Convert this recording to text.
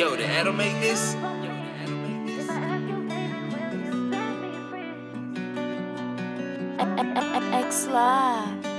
Yo, did Adam make this? X Live.